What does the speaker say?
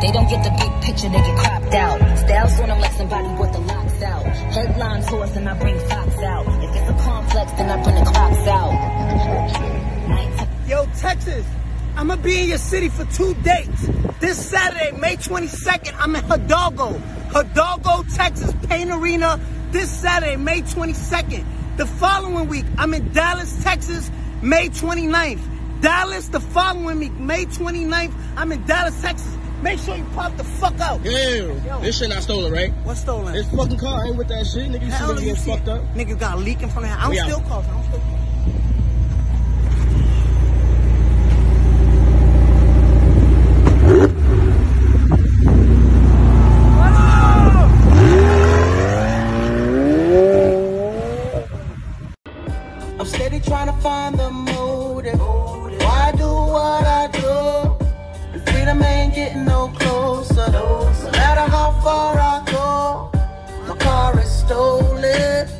They don't get the big picture, they get cropped out. Styles on them like somebody with the locks out. Headlines horse and I bring Fox out. If it's a complex, then I bring the clocks out. Yo, Texas, I'm gonna be in your city for two dates. This Saturday, May 22nd, I'm in Hidalgo. Hidalgo, Texas, Payne Arena. This Saturday, May 22nd. The following week, I'm in Dallas, Texas, May 29th. Dallas the following week, May 29th, I'm in Dallas, Texas. Make sure you pop the fuck out. Yeah, this shit not stolen, right? What's stolen? This fucking car ain't with that shit. Nigga, you see Hell, nigga get fucked up. Nigga got a leak in front of him. I'm We still coughing. I'm still I'm steady trying to find the motive. far I go, my car is stolen.